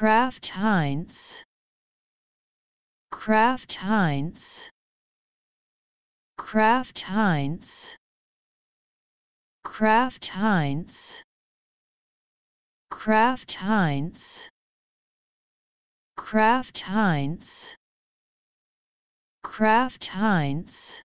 Kraft Heinz. Kraft Heinz. Kraft Heinz. Kraft Heinz. Kraft Heinz. Kraft Heinz. Kraft Heinz.